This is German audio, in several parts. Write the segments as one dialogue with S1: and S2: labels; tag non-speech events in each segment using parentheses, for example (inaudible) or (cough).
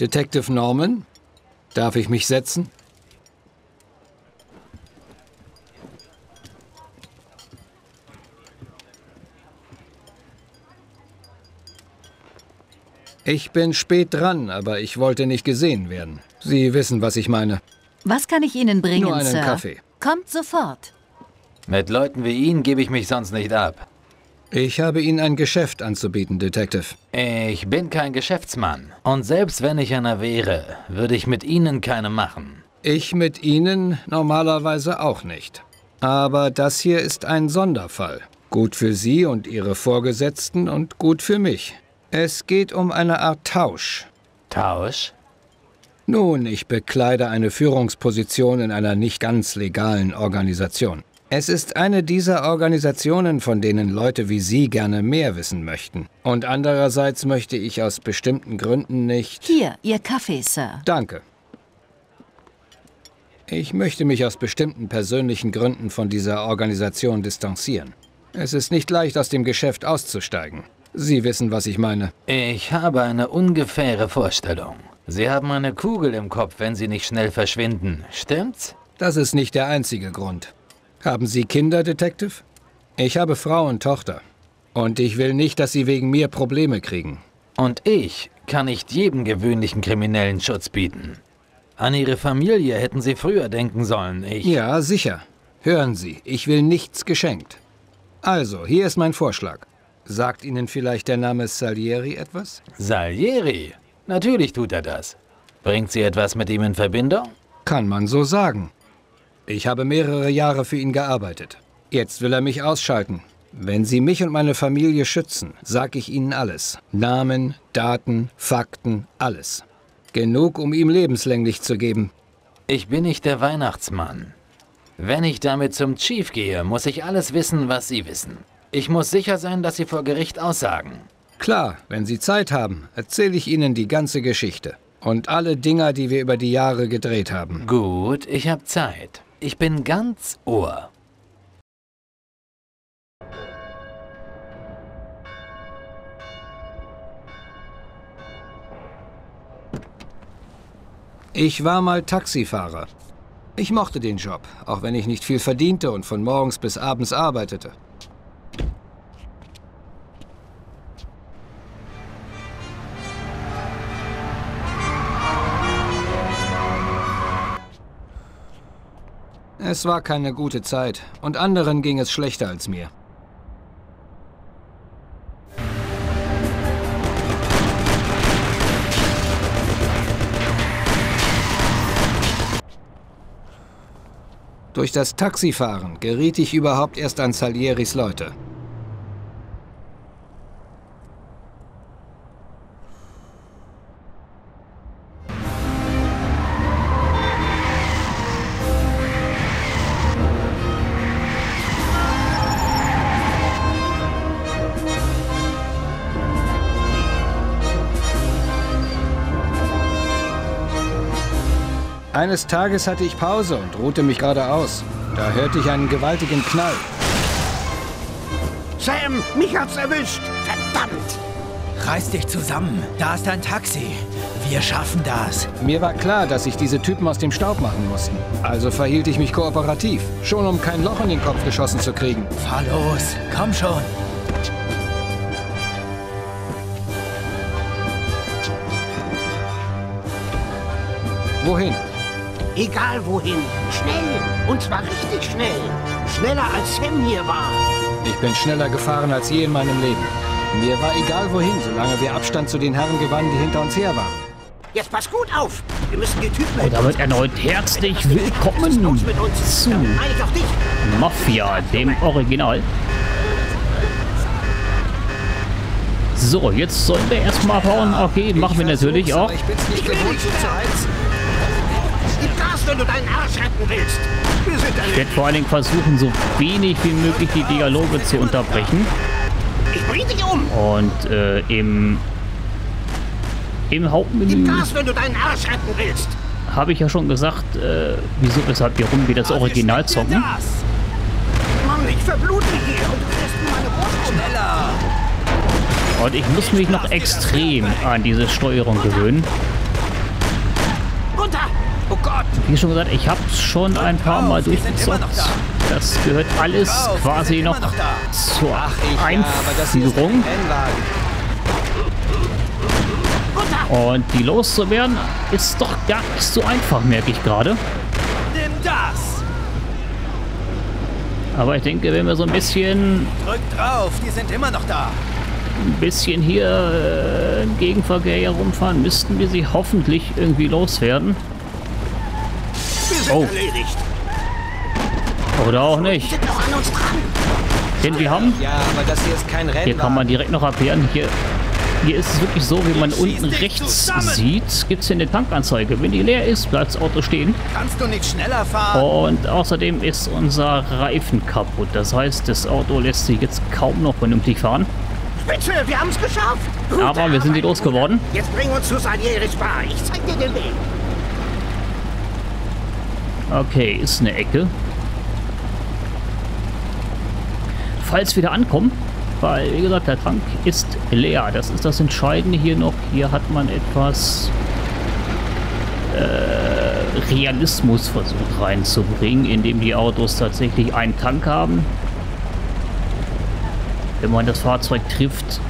S1: Detective Norman? Darf ich mich setzen? Ich bin spät dran, aber ich wollte nicht gesehen werden. Sie wissen, was ich meine.
S2: Was kann ich Ihnen bringen,
S1: Nur einen
S2: Sir?
S1: Kaffee.
S2: Kommt sofort.
S3: Mit Leuten wie Ihnen gebe ich mich sonst nicht ab.
S1: Ich habe Ihnen ein Geschäft anzubieten, Detective.
S3: Ich bin kein Geschäftsmann. Und selbst wenn ich einer wäre, würde ich mit Ihnen keine machen.
S1: Ich mit Ihnen normalerweise auch nicht. Aber das hier ist ein Sonderfall. Gut für Sie und Ihre Vorgesetzten und gut für mich. Es geht um eine Art Tausch.
S3: Tausch?
S1: Nun, ich bekleide eine Führungsposition in einer nicht ganz legalen Organisation. Es ist eine dieser Organisationen, von denen Leute wie Sie gerne mehr wissen möchten. Und andererseits möchte ich aus bestimmten Gründen nicht...
S2: Hier, Ihr Kaffee, Sir.
S1: Danke. Ich möchte mich aus bestimmten persönlichen Gründen von dieser Organisation distanzieren. Es ist nicht leicht, aus dem Geschäft auszusteigen. Sie wissen, was ich meine.
S3: Ich habe eine ungefähre Vorstellung. Sie haben eine Kugel im Kopf, wenn Sie nicht schnell verschwinden. Stimmt's?
S1: Das ist nicht der einzige Grund. Haben Sie Kinder, Detective? Ich habe Frau und Tochter. Und ich will nicht, dass Sie wegen mir Probleme kriegen.
S3: Und ich kann nicht jedem gewöhnlichen Kriminellen Schutz bieten. An Ihre Familie hätten Sie früher denken sollen. Ich.
S1: Ja, sicher. Hören Sie, ich will nichts geschenkt. Also, hier ist mein Vorschlag. Sagt Ihnen vielleicht der Name Salieri etwas?
S3: Salieri? Natürlich tut er das. Bringt Sie etwas mit ihm in Verbindung?
S1: Kann man so sagen. Ich habe mehrere Jahre für ihn gearbeitet. Jetzt will er mich ausschalten. Wenn Sie mich und meine Familie schützen, sag ich Ihnen alles. Namen, Daten, Fakten, alles. Genug, um ihm lebenslänglich zu geben.
S3: Ich bin nicht der Weihnachtsmann. Wenn ich damit zum Chief gehe, muss ich alles wissen, was Sie wissen. Ich muss sicher sein, dass Sie vor Gericht aussagen.
S1: Klar, wenn Sie Zeit haben, erzähle ich Ihnen die ganze Geschichte. Und alle Dinger, die wir über die Jahre gedreht haben.
S3: Gut, ich habe Zeit. Ich bin ganz Ohr.
S1: Ich war mal Taxifahrer. Ich mochte den Job, auch wenn ich nicht viel verdiente und von morgens bis abends arbeitete. Es war keine gute Zeit und anderen ging es schlechter als mir. Durch das Taxifahren geriet ich überhaupt erst an Salieris Leute. Eines Tages hatte ich Pause und ruhte mich gerade aus. Da hörte ich einen gewaltigen Knall.
S4: Sam, mich hat's erwischt. Verdammt.
S5: Reiß dich zusammen. Da ist ein Taxi. Wir schaffen das.
S1: Mir war klar, dass sich diese Typen aus dem Staub machen mussten. Also verhielt ich mich kooperativ, schon um kein Loch in den Kopf geschossen zu kriegen.
S5: Fahr los. Komm schon.
S1: Wohin?
S4: Egal wohin. Schnell. Und zwar richtig schnell. Schneller als Sam hier war.
S1: Ich bin schneller gefahren als je in meinem Leben. Mir war egal wohin, solange wir Abstand zu den Herren gewannen, die hinter uns her waren.
S4: Jetzt pass gut auf. Wir müssen die Typen...
S6: Und damit erneut herzlich willkommen
S4: mit uns.
S6: zu. Mafia, dem Original. So, jetzt sollen wir erstmal bauen. Okay, machen wir natürlich auch.
S1: Ich bin's nicht gewohnt, zu heizen.
S4: Gib Gas, wenn du deinen Arsch retten willst. Wir sind
S6: Ich werde vor allen Dingen versuchen, so wenig wie möglich die Dialoge zu unterbrechen.
S4: Ich bring dich um.
S6: Und äh, im, im
S4: Gib
S6: Hauptmenü
S4: Gas, wenn du deinen Arsch retten willst.
S6: habe ich ja schon gesagt, äh, wieso, weshalb wir rum wie das Original zocken.
S4: Mann, ich verblute hier und kriegst meine Brust um.
S6: Und ich muss mich noch extrem an diese Steuerung gewöhnen.
S1: Oh Gott!
S6: Wie schon gesagt, ich habe es schon ein paar Mal durchgezockt.
S5: da.
S6: Das gehört alles
S5: wir
S6: quasi noch
S5: noch da.
S6: zur
S1: Ach,
S6: Einführung. Und die loszuwerden ist doch gar nicht so einfach, merke ich gerade.
S5: Nimm das!
S6: Aber ich denke, wenn wir so ein bisschen,
S5: Drück drauf, die sind immer noch da.
S6: ein bisschen hier äh, im Gegenverkehr herumfahren, müssten wir sie hoffentlich irgendwie loswerden.
S4: Sind
S6: Oh.
S4: erledigt.
S6: Oder auch nicht.
S4: Sind noch an uns dran.
S6: Denn wir haben,
S1: Ja, aber das hier ist kein Rennwagen.
S6: hier kann man direkt noch abwehren. Hier, hier ist es wirklich so, wie man
S5: Schieß
S6: unten rechts
S5: zusammen.
S6: sieht, gibt es hier eine Tankanzeige. Wenn die leer ist, bleibt das Auto stehen.
S5: Kannst du nicht schneller fahren?
S6: Und außerdem ist unser Reifen kaputt. Das heißt, das Auto lässt sich jetzt kaum noch vernünftig fahren.
S4: Spitze, wir haben es geschafft. Gute
S6: Aber wir sind die losgeworden.
S4: Jetzt bring uns zu Salieris Bar. Ich zeig dir den Weg.
S6: Okay, ist eine Ecke. Falls wir da ankommen, weil, wie gesagt, der Tank ist leer. Das ist das Entscheidende hier noch. Hier hat man etwas äh, Realismus versucht reinzubringen, indem die Autos tatsächlich einen Tank haben. Wenn man das Fahrzeug trifft,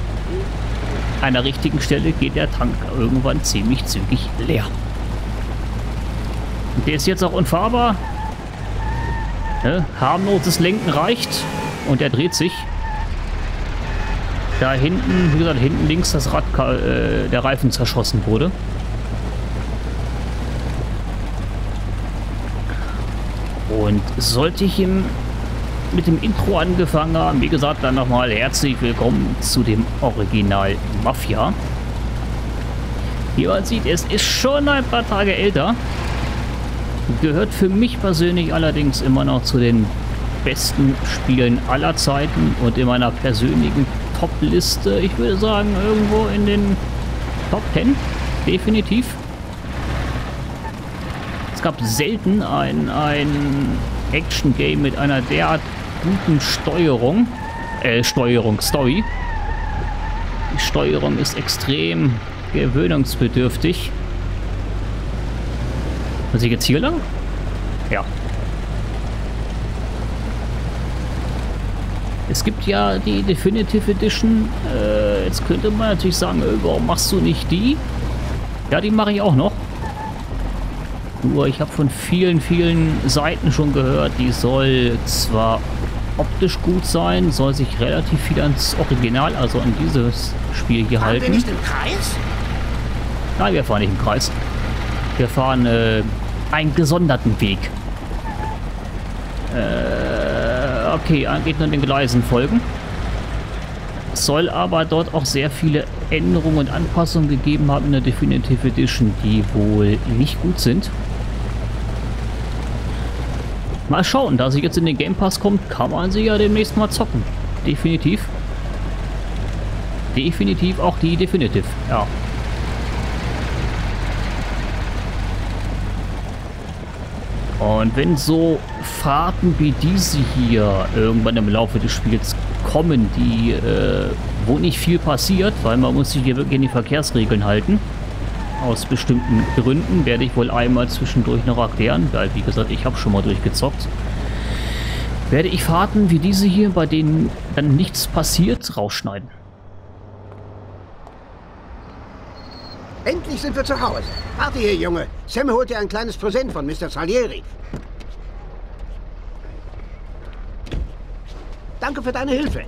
S6: an der richtigen Stelle geht der Tank irgendwann ziemlich zügig leer. Der ist jetzt auch unfahrbar. Ne? Harmloses Lenken reicht. Und er dreht sich. Da hinten, wie gesagt, hinten links das Rad, äh, der Reifen zerschossen wurde. Und sollte ich ihm mit dem Intro angefangen haben, wie gesagt, dann nochmal herzlich willkommen zu dem Original Mafia. Wie man sieht, es ist schon ein paar Tage älter. Gehört für mich persönlich allerdings immer noch zu den besten Spielen aller Zeiten und in meiner persönlichen Top-Liste, ich würde sagen, irgendwo in den Top 10. Definitiv. Es gab selten ein, ein Action-Game mit einer derart guten Steuerung. Äh, Steuerung, Story. Die Steuerung ist extrem gewöhnungsbedürftig. Muss ich jetzt hier lang? Ja. Es gibt ja die Definitive Edition. Äh, jetzt könnte man natürlich sagen, äh, warum machst du nicht die? Ja, die mache ich auch noch. Nur ich habe von vielen, vielen Seiten schon gehört, die soll zwar optisch gut sein, soll sich relativ viel ans Original, also an dieses Spiel hier
S4: Fahren wir
S6: halten.
S4: nicht im Kreis?
S6: Nein, wir fahren nicht im Kreis. Wir fahren äh, einen gesonderten Weg. Äh, okay, geht nur den Gleisen folgen. Soll aber dort auch sehr viele Änderungen und Anpassungen gegeben haben in der Definitive Edition, die wohl nicht gut sind. Mal schauen, da sie jetzt in den Game Pass kommt, kann man sie ja demnächst mal zocken. Definitiv. Definitiv auch die Definitive, ja. Und wenn so Fahrten wie diese hier irgendwann im Laufe des Spiels kommen, die, äh, wo nicht viel passiert, weil man muss sich hier wirklich an die Verkehrsregeln halten, aus bestimmten Gründen, werde ich wohl einmal zwischendurch noch erklären, weil wie gesagt, ich habe schon mal durchgezockt, werde ich Fahrten wie diese hier, bei denen dann nichts passiert, rausschneiden.
S4: Endlich sind wir zu Hause. Warte hier, Junge. Sam holt dir ein kleines Präsent von Mr. Salieri. Danke für deine Hilfe.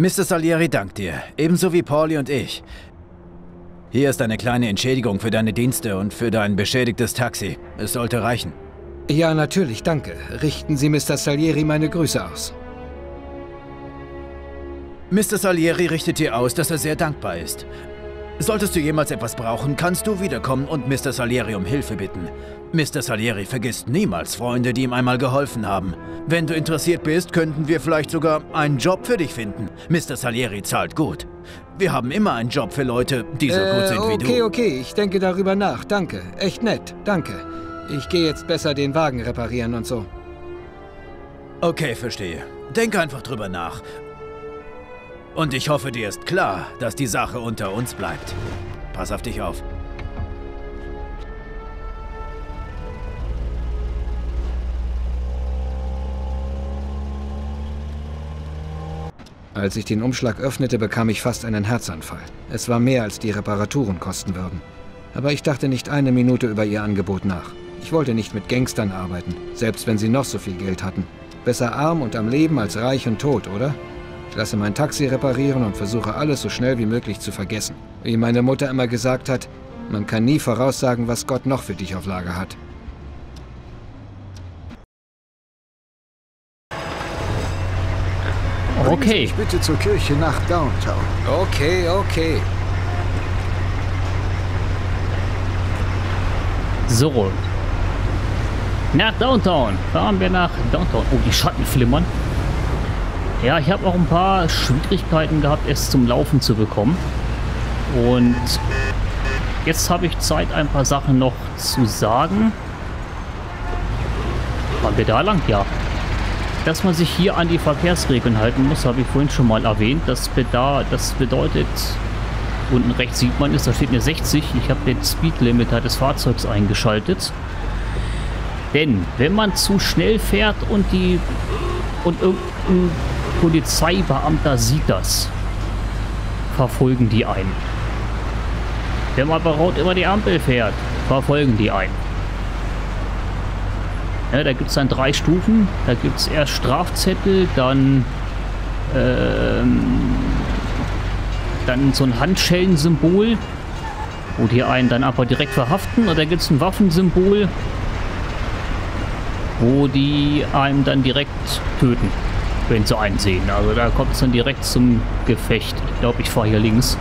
S5: Mr. Salieri dankt dir, ebenso wie Pauli und ich. Hier ist eine kleine Entschädigung für deine Dienste und für dein beschädigtes Taxi. Es sollte reichen.
S1: Ja, natürlich, danke. Richten Sie Mr. Salieri meine Grüße aus.
S5: Mr. Salieri richtet dir aus, dass er sehr dankbar ist. Solltest du jemals etwas brauchen, kannst du wiederkommen und Mr. Salieri um Hilfe bitten. Mr. Salieri vergisst niemals Freunde, die ihm einmal geholfen haben. Wenn du interessiert bist, könnten wir vielleicht sogar einen Job für dich finden. Mr. Salieri zahlt gut. Wir haben immer einen Job für Leute, die so gut sind wie
S1: Äh, okay,
S5: du.
S1: okay, ich denke darüber nach. Danke. Echt nett. Danke. Ich gehe jetzt besser den Wagen reparieren und so.
S5: Okay, verstehe. Denk einfach drüber nach. Und ich hoffe, dir ist klar, dass die Sache unter uns bleibt. Pass auf dich auf.
S1: Als ich den Umschlag öffnete, bekam ich fast einen Herzanfall. Es war mehr, als die Reparaturen kosten würden. Aber ich dachte nicht eine Minute über ihr Angebot nach. Ich wollte nicht mit Gangstern arbeiten, selbst wenn sie noch so viel Geld hatten. Besser arm und am Leben als reich und tot, oder? Ich lasse mein Taxi reparieren und versuche alles so schnell wie möglich zu vergessen. Wie meine Mutter immer gesagt hat, man kann nie voraussagen, was Gott noch für dich auf Lager hat.
S6: Okay.
S7: Ich bitte zur Kirche nach Downtown.
S1: Okay, okay.
S6: So. Nach Downtown. Fahren wir nach Downtown. Oh, die Schatten flimmern. Ja, ich habe auch ein paar Schwierigkeiten gehabt, es zum Laufen zu bekommen. Und jetzt habe ich Zeit, ein paar Sachen noch zu sagen. Waren wir da lang? Ja. Dass man sich hier an die Verkehrsregeln halten muss, habe ich vorhin schon mal erwähnt. Das, das bedeutet, unten rechts sieht man es, da steht eine 60. Ich habe den Speedlimiter des Fahrzeugs eingeschaltet. Denn wenn man zu schnell fährt und die und irgendein Polizeibeamter sieht das, verfolgen die einen. Wenn man aber rot über die Ampel fährt, verfolgen die einen. Ja, da gibt es dann drei Stufen. Da gibt es erst Strafzettel, dann, ähm, dann so ein Handschellensymbol, wo die einen dann aber direkt verhaften. Und da gibt es ein Waffensymbol, wo die einem dann direkt töten, wenn sie einen sehen. Also da kommt es dann direkt zum Gefecht. Ich glaube, ich fahre hier links.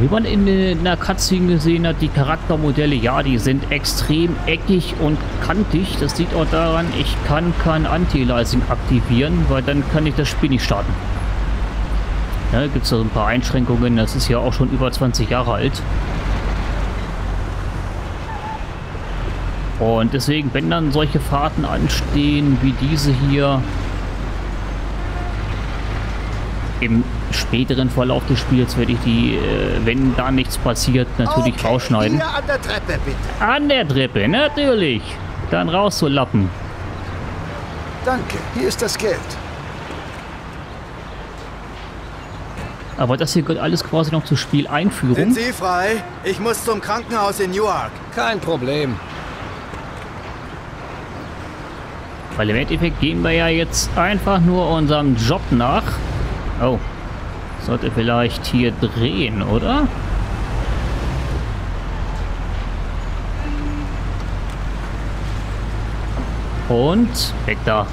S6: Wie man in einer Cutscene gesehen hat, die Charaktermodelle, ja, die sind extrem eckig und kantig. Das liegt auch daran, ich kann kein Anti-Aliasing aktivieren, weil dann kann ich das Spiel nicht starten. Ja, gibt es so ein paar Einschränkungen. Das ist ja auch schon über 20 Jahre alt. Und deswegen, wenn dann solche Fahrten anstehen wie diese hier, im späteren Verlauf des Spiels werde ich die, äh, wenn da nichts passiert, natürlich
S4: Okay,
S6: rausschneiden.
S4: Hier an der Treppe, bitte.
S6: An der Treppe, natürlich. Dann raus zu Lappen.
S7: Danke, hier ist das Geld.
S6: Aber das hier gehört alles quasi noch zur Spieleinführung.
S5: Sie frei? Ich muss zum Krankenhaus in Newark.
S1: Kein Problem.
S6: Weil im Endeffekt gehen wir ja jetzt einfach nur unserem Job nach. Oh. Sollte vielleicht hier drehen, oder? Und weg da.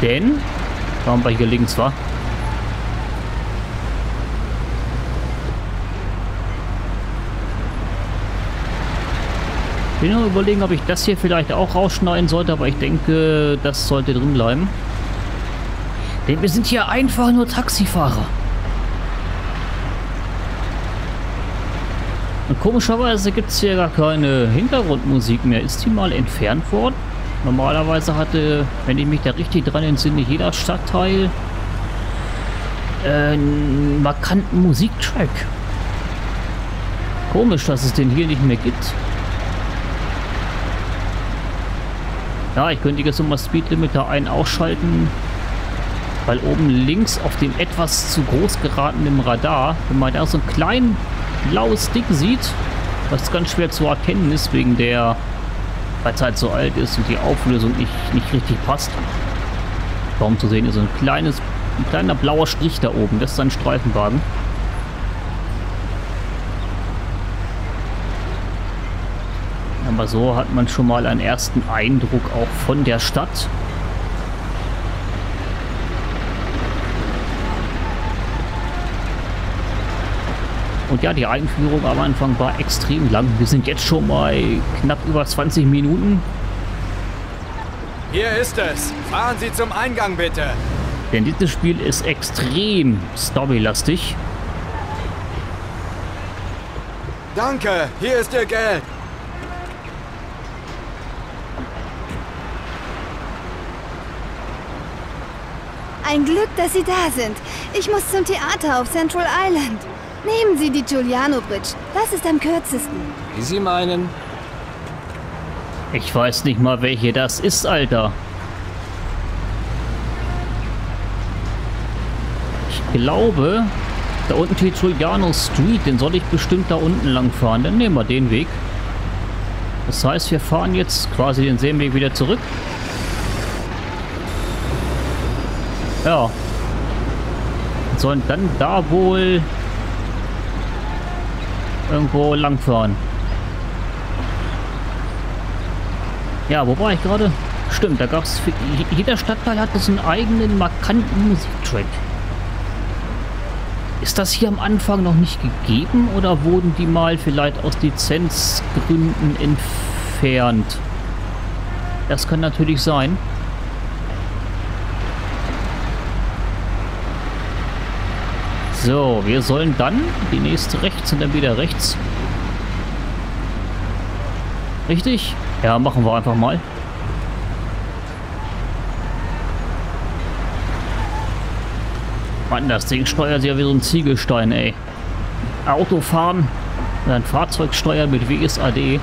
S6: Denn, warum wir hier links war? Bin noch überlegen, ob ich das hier vielleicht auch rausschneiden sollte, aber ich denke, das sollte drin bleiben. Denn wir sind hier einfach nur Taxifahrer. Und komischerweise gibt es hier gar keine Hintergrundmusik mehr. Ist die mal entfernt worden? Normalerweise hatte, wenn ich mich da richtig dran entsinne, jeder Stadtteil äh, einen markanten Musiktrack. Komisch, dass es den hier nicht mehr gibt. Ja, ich könnte jetzt nochmal Speed Limiter ein ausschalten, weil oben links auf dem etwas zu groß geratenen Radar, wenn man da so ein klein blaues Ding sieht, was ganz schwer zu erkennen ist wegen der weil es halt so alt ist und die Auflösung nicht, nicht richtig passt. Kaum zu sehen ist so ein kleines, ein kleiner blauer Strich da oben. Das ist ein Streifenwagen. Aber so hat man schon mal einen ersten Eindruck auch von der Stadt. Und ja, die Einführung am Anfang war extrem lang. Wir sind jetzt schon mal knapp über 20 Minuten.
S8: Hier ist es. Fahren Sie zum Eingang bitte.
S6: Denn dieses Spiel ist extrem storylastig.
S8: Danke, hier ist Ihr Geld.
S9: Ein Glück, dass Sie da sind. Ich muss zum Theater auf Central Island. Nehmen Sie die Giuliano Bridge. Das ist am kürzesten.
S1: Wie Sie meinen.
S6: Ich weiß nicht mal, welche das ist, Alter. Ich glaube, da unten steht Giuliano Street. Den soll ich bestimmt da unten lang fahren. Dann nehmen wir den Weg. Das heißt, wir fahren jetzt quasi den Seeweg wieder zurück. Ja. Sollen dann da wohl irgendwo langfahren. Ja, wo war ich gerade? Stimmt, da gab es... Jeder Stadtteil hatte so einen eigenen markanten Musiktrack. Ist das hier am Anfang noch nicht gegeben oder wurden die mal vielleicht aus Lizenzgründen entfernt? Das kann natürlich sein. So, wir sollen dann die nächste rechts und dann wieder rechts. Richtig? Ja, machen wir einfach mal. Mann, das Ding steuert ja wie so ein Ziegelstein, ey. Autofahren, ein Fahrzeug steuern mit WSAD.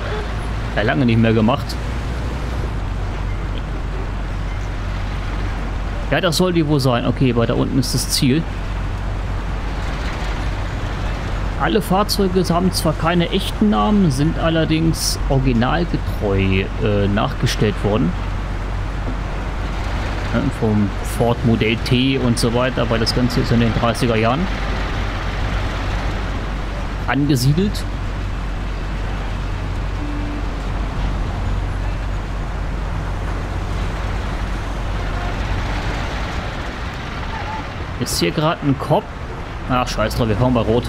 S6: Ja, lange nicht mehr gemacht. Ja, das soll die wohl sein. Okay, weil da unten ist das Ziel. Alle Fahrzeuge haben zwar keine echten Namen, sind allerdings originalgetreu äh, nachgestellt worden. Ja, vom Ford Modell T und so weiter, weil das Ganze ist in den 30er Jahren angesiedelt. Ist hier gerade ein Kopf? Ach, scheiß drauf, wir fahren bei Rot.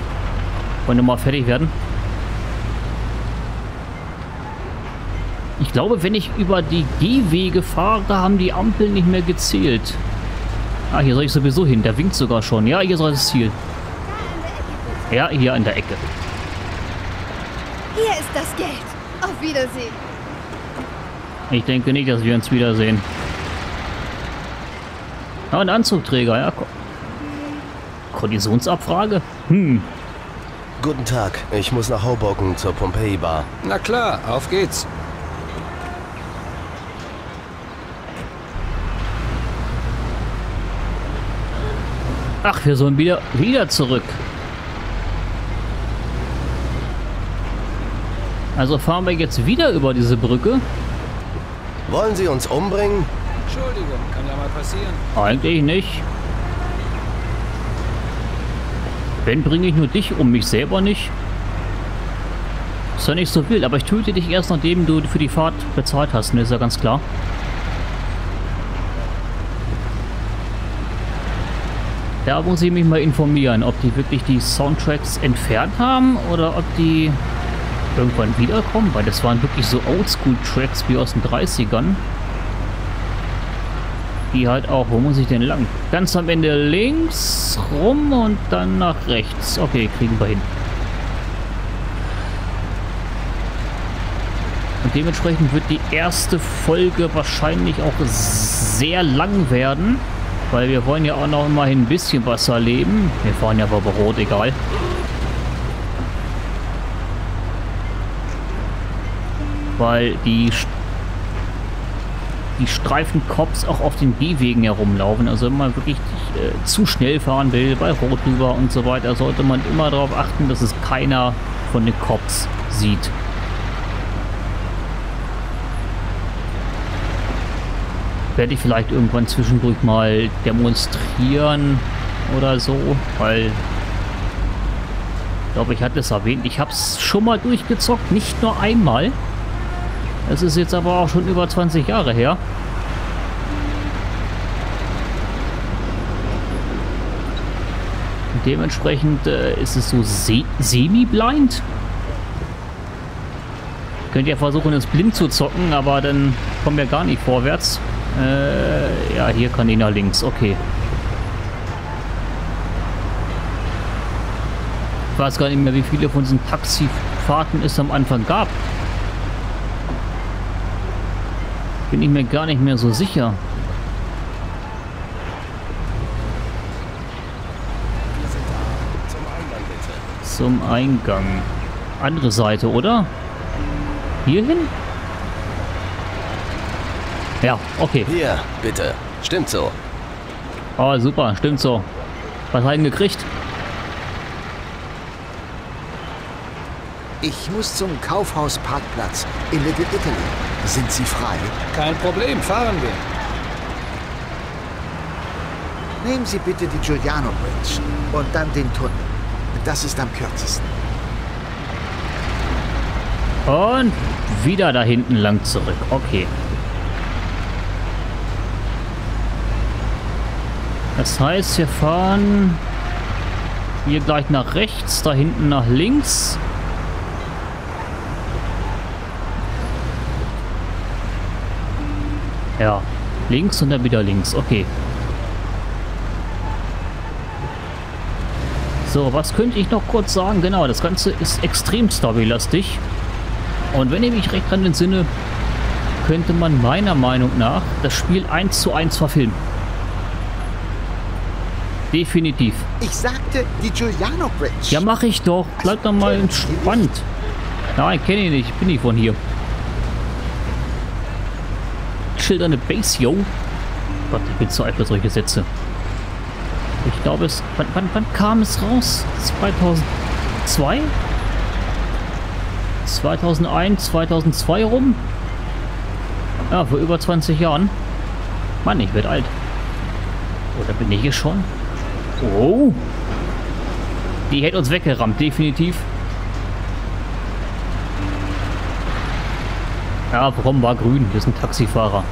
S6: Wollen wir mal fertig werden? Ich glaube, wenn ich über die Gehwege fahre, haben die Ampeln nicht mehr gezählt. Ah, hier soll ich sowieso hin. Der winkt sogar schon. Ja, hier soll das Ziel. Ja, hier an der Ecke.
S9: Hier ist das Geld. Auf Wiedersehen.
S6: Ich denke nicht, dass wir uns wiedersehen. Ah, ein Anzugträger, ja. Kollisionsabfrage? Hm,
S10: Guten Tag, ich muss nach Hoboken zur Pompeii Bar.
S1: Na klar, auf geht's.
S6: Ach, wir sollen wieder, wieder zurück. Also fahren wir jetzt wieder über diese Brücke?
S10: Wollen Sie uns umbringen?
S1: Entschuldigung, kann ja mal passieren.
S6: Eigentlich nicht. Wenn, bringe ich nur dich um, mich selber nicht. Ist ja nicht so wild, aber ich töte dich erst, nachdem du für die Fahrt bezahlt hast, ne? Ist ja ganz klar. Da muss ich mich mal informieren, ob die wirklich die Soundtracks entfernt haben oder ob die irgendwann wiederkommen, weil das waren wirklich so Oldschool-Tracks wie aus den 30ern. Die halt auch, wo muss ich denn lang? Ganz am Ende links rum und dann nach rechts. Okay, kriegen wir hin. Und dementsprechend wird die erste Folge wahrscheinlich auch sehr lang werden. Weil wir wollen ja auch noch immerhin ein bisschen was erleben. Wir fahren ja aber rot, egal. Weil die die Streifencops auch auf den Gehwegen herumlaufen. Also wenn man wirklich äh, zu schnell fahren will, bei Rot rüber und so weiter, sollte man immer darauf achten, dass es keiner von den Cops sieht. werde ich vielleicht irgendwann zwischendurch mal demonstrieren oder so, weil ich glaube, ich hatte es erwähnt. Ich habe es schon mal durchgezockt, nicht nur einmal. Es ist jetzt aber auch schon über 20 Jahre her. Dementsprechend äh, ist es so se semi-blind. Könnt ihr versuchen, es blind zu zocken, aber dann kommen wir gar nicht vorwärts. Äh, ja, hier kann ich nach links. Okay. Ich weiß gar nicht mehr, wie viele von diesen Taxifahrten es am Anfang gab. Bin ich mir gar nicht mehr so sicher. Zum Eingang. Andere Seite, oder? Hier hin? Ja, okay.
S10: Hier, bitte. Stimmt so.
S6: Oh, super, stimmt so. Was haben gekriegt?
S7: Ich muss zum Kaufhausparkplatz in Little Italy. Sind Sie frei?
S1: Kein Problem, fahren wir.
S7: Nehmen Sie bitte die Giuliano Bridge und dann den Tunnel. Das ist am kürzesten.
S6: Und wieder da hinten lang zurück. Okay. Das heißt, wir fahren hier gleich nach rechts, da hinten nach links. Ja, links und dann wieder links. Okay. So, was könnte ich noch kurz sagen? Genau, das Ganze ist extrem storylastig. Und wenn ich mich recht dran entsinne, könnte man meiner Meinung nach das Spiel 1 zu 1 verfilmen. Definitiv.
S7: Ich sagte die Giuliano Bridge.
S6: Ja, mache ich doch. Bleib doch mal entspannt. Nein, kenne ich nicht. Bin ich von hier. Schildernde Base, yo. Gott, ich bin zu alt für solche Sätze. Ich glaube, es... Wann, wann, wann kam es raus? 2002? 2001, 2002 rum? Ja, vor über 20 Jahren. Mann, ich werde alt. Oder bin ich es schon? Oh! Die hätte uns weggerammt, definitiv. Ja, warum war grün? Wir sind Taxifahrer.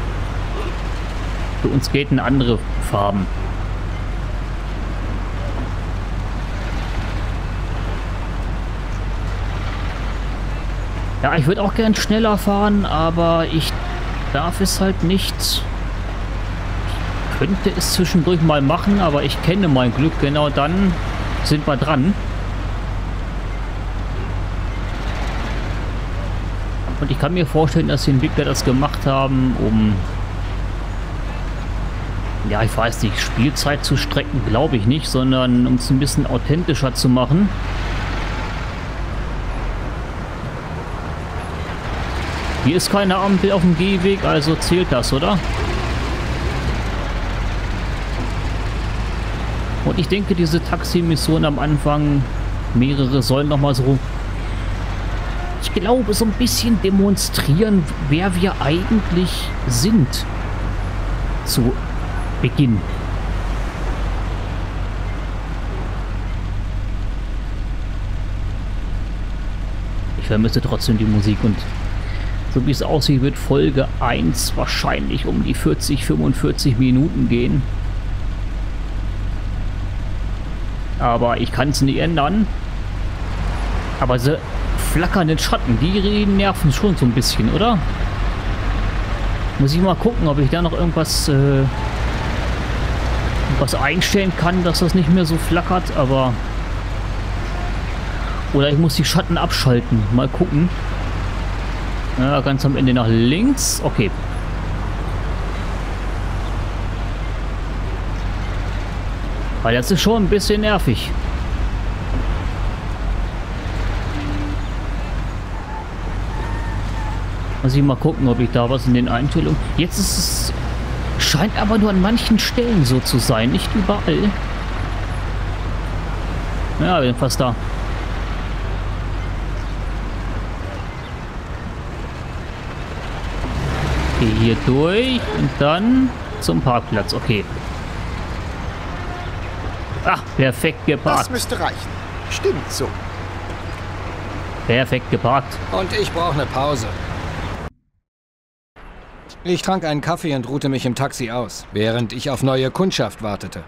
S6: Für uns gelten andere Farben. Ja, ich würde auch gern schneller fahren, aber ich darf es halt nicht. Ich könnte es zwischendurch mal machen, aber ich kenne mein Glück. Genau dann sind wir dran. Und ich kann mir vorstellen, dass die Entwickler das gemacht haben, um ja, ich weiß nicht, Spielzeit zu strecken, glaube ich nicht, sondern um es ein bisschen authentischer zu machen. Hier ist keine Ampel auf dem Gehweg, also zählt das, oder? Und ich denke, diese Taxi-Mission am Anfang, mehrere sollen nochmal so, ich glaube, so ein bisschen demonstrieren, wer wir eigentlich sind. Zu Beginn. Ich vermisse trotzdem die Musik und so wie es aussieht, wird Folge 1 wahrscheinlich um die 40, 45 Minuten gehen. Aber ich kann es nicht ändern. Aber diese flackernden Schatten, die nerven schon so ein bisschen, oder? Muss ich mal gucken, ob ich da noch irgendwas, äh, was einstellen kann, dass das nicht mehr so flackert, aber... Oder ich muss die Schatten abschalten. Mal gucken. Ja, ganz am Ende nach links. Okay. Weil das ist schon ein bisschen nervig. Muss ich mal gucken, ob ich da was in den Einstellungen... Jetzt ist es... Scheint aber nur an manchen Stellen so zu sein, nicht überall. Ja, wir sind fast da. Okay, hier durch und dann zum Parkplatz. Okay. Ach, perfekt geparkt.
S7: Das müsste reichen. Stimmt so.
S6: Perfekt geparkt.
S1: Und ich brauche eine Pause. Ich trank einen Kaffee und ruhte mich im Taxi aus, während ich auf neue Kundschaft wartete.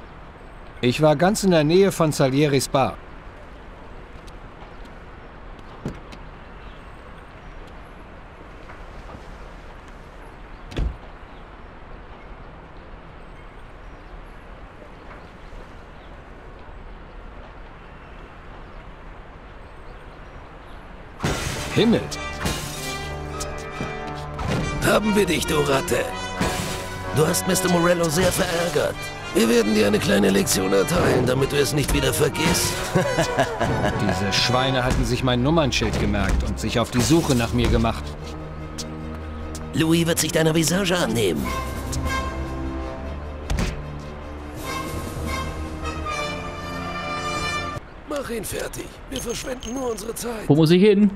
S1: Ich war ganz in der Nähe von Salieris Bar. Himmel!
S10: Haben wir dich, du Ratte. Du hast Mr. Morello sehr verärgert. Wir werden dir eine kleine Lektion erteilen, damit du es nicht wieder vergisst. (laughs)
S1: Diese Schweine hatten sich mein Nummernschild gemerkt und sich auf die Suche nach mir gemacht.
S10: Louis wird sich deiner Visage annehmen. Mach ihn fertig. Wir verschwenden nur unsere Zeit.
S6: Wo muss ich hin?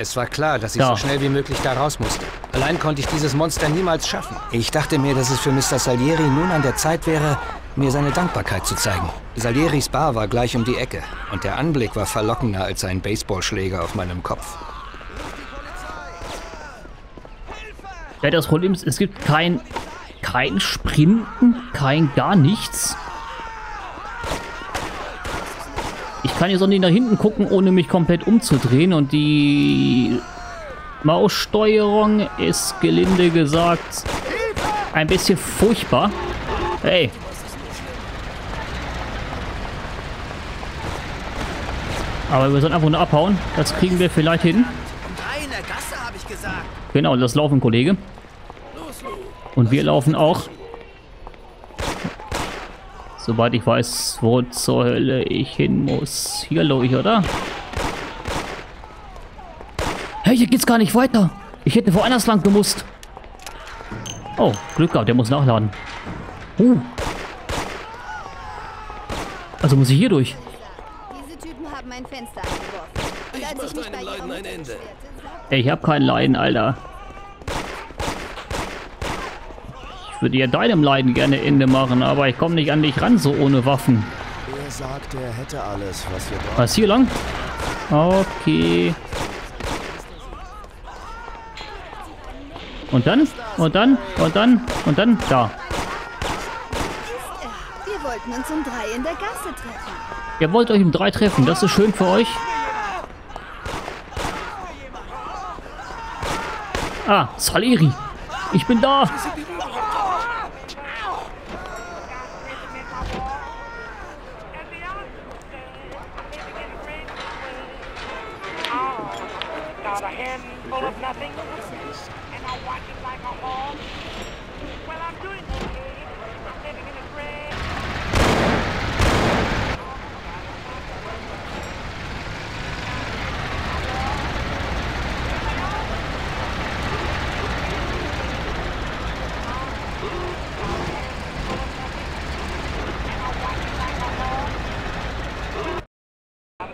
S1: Es war klar, dass ich
S6: Ja.
S1: so schnell wie möglich da raus musste. Allein konnte ich dieses Monster niemals schaffen. Ich dachte mir, dass es für Mr. Salieri nun an der Zeit wäre, mir seine Dankbarkeit zu zeigen. Salieris Bar war gleich um die Ecke und der Anblick war verlockender als ein Baseballschläger auf meinem Kopf.
S6: Ja, das Problem ist, es gibt kein, kein Sprinten, kein gar nichts. Ich kann jetzt auch nicht nach hinten gucken, ohne mich komplett umzudrehen. Und die Maussteuerung ist gelinde gesagt ein bisschen furchtbar. Hey. Aber wir sollen einfach nur abhauen. Das kriegen wir vielleicht hin. Genau, das laufen, Kollege. Und wir laufen auch. Soweit ich weiß, wo zur Hölle ich hin muss. Hier ich, oder? Hey, hier geht's gar nicht weiter. Ich hätte woanders lang gemusst. Oh, Glück gehabt, der muss nachladen. Uh. Also muss ich hier durch.
S9: Diese Typen haben ein Fenster eingeworfen. Und
S10: Ich
S9: als
S10: mach
S9: ich ihrer
S10: Leiden ein Ende.
S9: beschwerte, sagte
S6: Ey, ich hab kein Leiden, Alter. Ich würde ja deinem Leiden gerne Ende machen, aber ich komme nicht an dich ran, so ohne Waffen.
S10: Er sagt, er hätte alles, was wir brauchen.
S6: Was hier lang? Okay. Und dann? Und dann? Und dann? Und dann? Da.
S9: Wir wollten uns um drei in der Gasse treffen.
S6: Ihr wollt euch um drei treffen. Das ist schön für euch. Ah, Saleri. Ich bin da.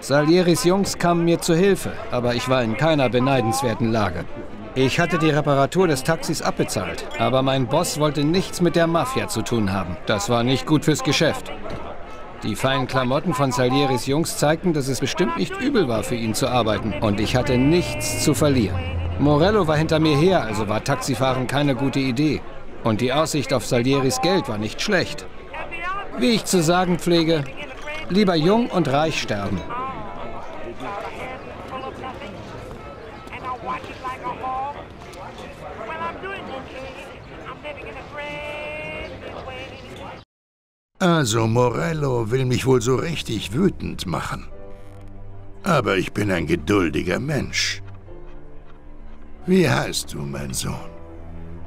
S1: Salieris Jungs kamen mir zu Hilfe, aber ich war in keiner beneidenswerten Lage. Ich hatte die Reparatur des Taxis abbezahlt, aber mein Boss wollte nichts mit der Mafia zu tun haben. Das war nicht gut fürs Geschäft. Die feinen Klamotten von Salieris Jungs zeigten, dass es bestimmt nicht übel war, für ihn zu arbeiten. Und ich hatte nichts zu verlieren. Morello war hinter mir her, also war Taxifahren keine gute Idee. Und die Aussicht auf Salieris Geld war nicht schlecht. Wie ich zu sagen pflege, lieber jung und reich sterben.
S11: Also, Morello will mich wohl so richtig wütend machen. Aber ich bin ein geduldiger Mensch. Wie heißt du, mein Sohn?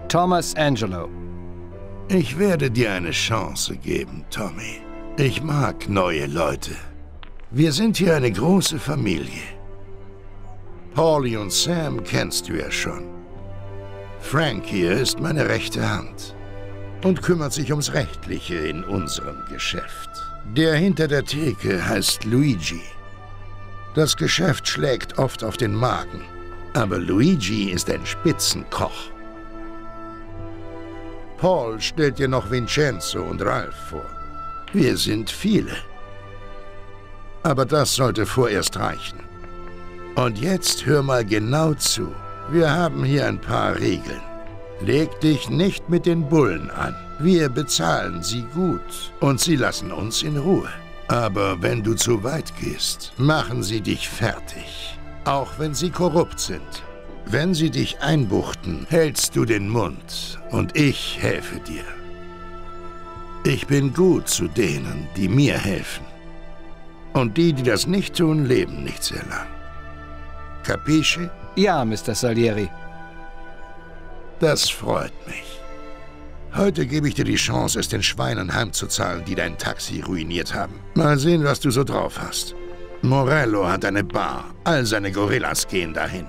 S1: Thomas Angelo.
S11: Ich werde dir eine Chance geben, Tommy. Ich mag neue Leute. Wir sind hier eine große Familie. Paulie und Sam kennst du ja schon. Frank hier ist meine rechte Hand und kümmert sich ums Rechtliche in unserem Geschäft. Der hinter der Theke heißt Luigi. Das Geschäft schlägt oft auf den Magen, aber Luigi ist ein Spitzenkoch. Paul stellt dir noch Vincenzo und Ralph vor. Wir sind viele. Aber das sollte vorerst reichen. Und jetzt hör mal genau zu. Wir haben hier ein paar Regeln. Leg dich nicht mit den Bullen an. Wir bezahlen sie gut und sie lassen uns in Ruhe. Aber wenn du zu weit gehst, machen sie dich fertig. Auch wenn sie korrupt sind. Wenn sie dich einbuchten, hältst du den Mund und ich helfe dir. Ich bin gut zu denen, die mir helfen. Und die, die das nicht tun, leben nicht sehr lang. Capisce?
S1: Ja, Mr. Salieri.
S11: Das freut mich. Heute gebe ich dir die Chance, es den Schweinen heimzuzahlen, die dein Taxi ruiniert haben. Mal sehen, was du so drauf hast. Morello hat eine Bar. All seine Gorillas gehen dahin.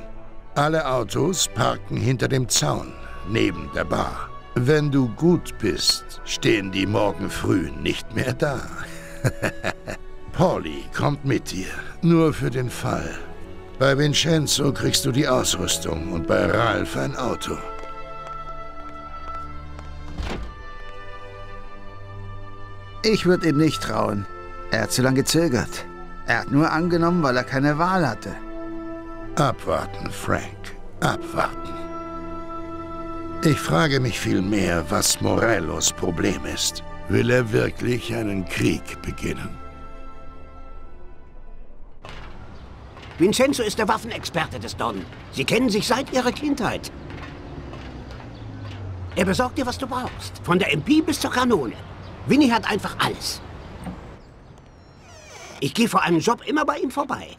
S11: Alle Autos parken hinter dem Zaun, neben der Bar. Wenn du gut bist, stehen die morgen früh nicht mehr da. (laughs) Polly kommt mit dir, nur für den Fall. Bei Vincenzo kriegst du die Ausrüstung und bei Ralph ein Auto.
S7: Ich würde ihm nicht trauen. Er hat zu lange gezögert. Er hat nur angenommen, weil er keine Wahl hatte.
S11: Abwarten, Frank. Abwarten. Ich frage mich vielmehr, was Morellos Problem ist. Will er wirklich einen Krieg beginnen?
S4: Vincenzo ist der Waffenexperte des Don. Sie kennen sich seit ihrer Kindheit. Er besorgt dir, was du brauchst. Von der MP bis zur Kanone. Winnie hat einfach alles. Ich gehe vor einem Job immer bei ihm vorbei.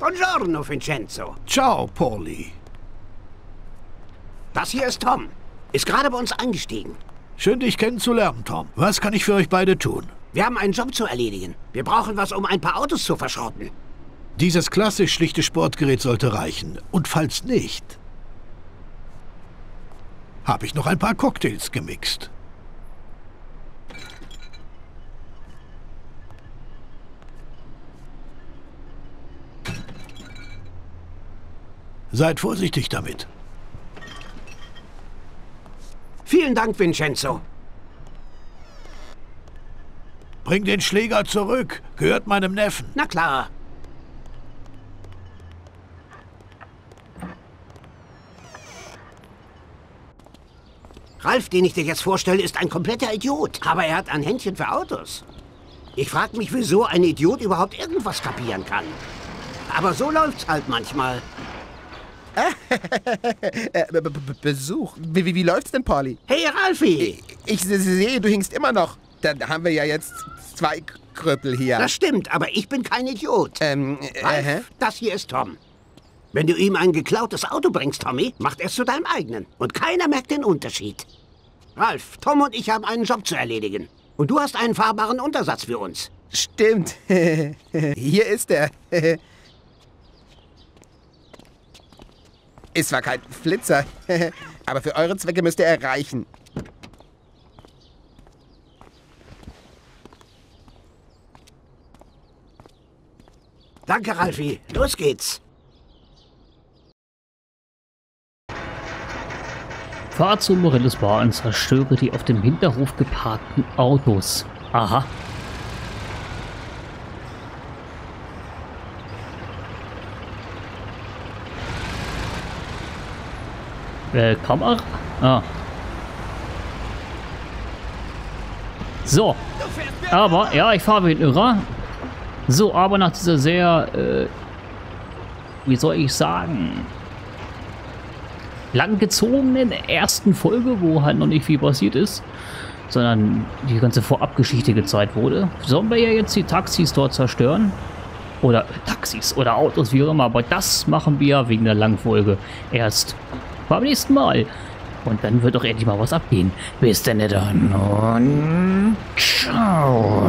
S4: Buongiorno, Vincenzo.
S12: Ciao, Pauli.
S4: Das hier ist Tom. Ist gerade bei uns eingestiegen.
S12: Schön, dich kennenzulernen, Tom. Was kann ich für euch beide tun?
S4: Wir haben einen Job zu erledigen. Wir brauchen was, um ein paar Autos zu verschrotten.
S12: Dieses klassisch schlichte Sportgerät sollte reichen. Und falls nicht, habe ich noch ein paar Cocktails gemixt. Seid vorsichtig damit.
S4: Vielen Dank, Vincenzo.
S12: Bring den Schläger zurück. Gehört meinem Neffen.
S4: Na klar. Ralf, den ich dir jetzt vorstelle, ist ein kompletter Idiot. Aber er hat ein Händchen für Autos. Ich frage mich, wieso ein Idiot überhaupt irgendwas kapieren kann. Aber so läuft's halt manchmal.
S13: Äh, Besuch. Wie, wie, wie läuft's denn, Pauli?
S4: Hey, Ralfi!
S13: Ich se- sehe, du hingst immer noch. Dann haben wir ja jetzt zwei Krüppel hier.
S4: Das stimmt, aber ich bin kein Idiot.
S13: Ähm,
S4: Ralf,
S13: äh,
S4: das hier ist Tom. Wenn du ihm ein geklautes Auto bringst, Tommy, macht er es zu deinem eigenen. Und keiner merkt den Unterschied. Ralf, Tom und ich haben einen Job zu erledigen. Und du hast einen fahrbaren Untersatz für uns.
S13: Stimmt. (laughs) Hier ist er. (laughs) Ist zwar kein Flitzer, (laughs) aber für eure Zwecke müsst ihr erreichen.
S4: Danke, Ralfi. Los geht's.
S6: Fahr zu Morellos Bar und zerstöre die auf dem Hinterhof geparkten Autos. Aha. Äh, Kamera? Ah. So. Aber, ja, ich fahre ein Irrer. So, aber nach dieser sehr, äh, wie soll ich sagen, langgezogenen ersten Folge, wo halt noch nicht viel passiert ist, sondern die ganze Vorabgeschichte gezeigt wurde, sollen wir ja jetzt die Taxis dort zerstören. Oder Taxis oder Autos, wie auch immer. Aber das machen wir wegen der langen Folge erst beim nächsten Mal. Und dann wird doch endlich mal was abgehen. Bis denn dann und ciao.